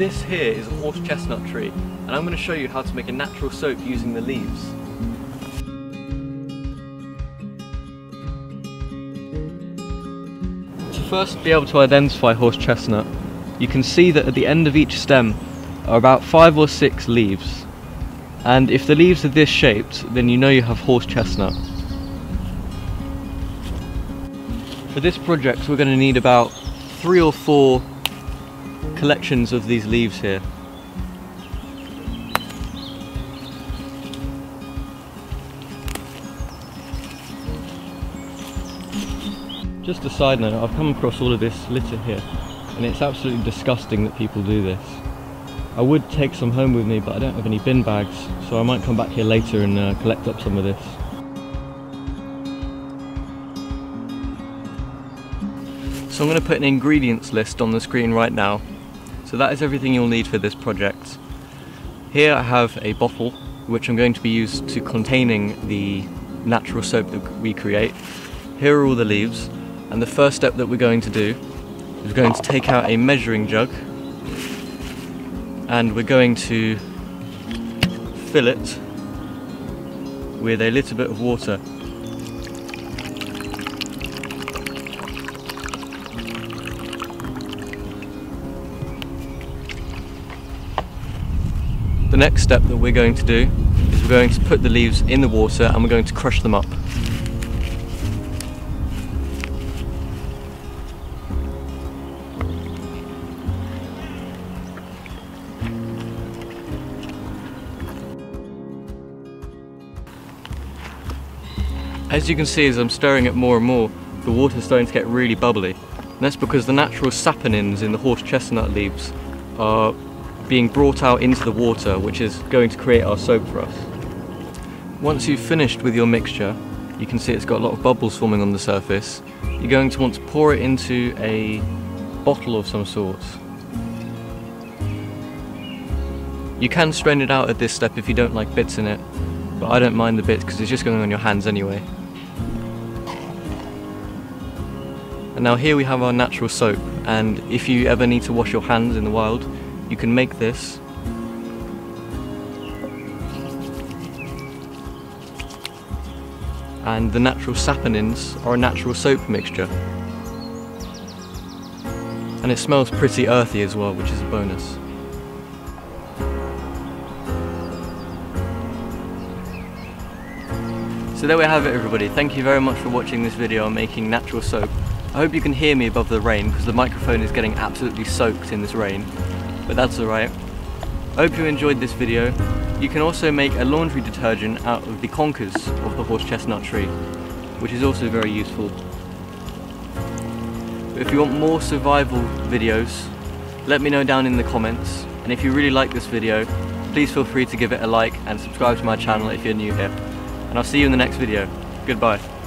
This here is a horse chestnut tree and I'm going to show you how to make a natural soap using the leaves. To first be able to identify horse chestnut, you can see that at the end of each stem are about five or six leaves. And if the leaves are this shaped, then you know you have horse chestnut. For this project we're going to need about three or four collections of these leaves here. Just a side note, I've come across all of this litter here and it's absolutely disgusting that people do this. I would take some home with me but I don't have any bin bags so I might come back here later and uh, collect up some of this. So I'm going to put an ingredients list on the screen right now. So that is everything you'll need for this project. Here I have a bottle which I'm going to be used to containing the natural soap that we create. Here are all the leaves and the first step that we're going to do is we're going to take out a measuring jug and we're going to fill it with a little bit of water. Next step that we're going to do is we're going to put the leaves in the water and we're going to crush them up. As you can see as I'm stirring it more and more, the water's starting to get really bubbly. And that's because the natural saponins in the horse chestnut leaves are being brought out into the water, which is going to create our soap for us. Once you've finished with your mixture, you can see it's got a lot of bubbles forming on the surface. You're going to want to pour it into a bottle of some sort. You can strain it out at this step if you don't like bits in it, but I don't mind the bits because it's just going on your hands anyway. And now here we have our natural soap and if you ever need to wash your hands in the wild you can make this and the natural saponins are a natural soap mixture and it smells pretty earthy as well which is a bonus. So there we have it everybody, thank you very much for watching this video on making natural soap. I hope you can hear me above the rain because the microphone is getting absolutely soaked in this rain, but that's alright. Hope you enjoyed this video. You can also make a laundry detergent out of the conkers of the horse chestnut tree, which is also very useful. But if you want more survival videos, let me know down in the comments, and if you really like this video, please feel free to give it a like and subscribe to my channel if you're new here. And I'll see you in the next video. Goodbye.